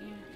Yeah.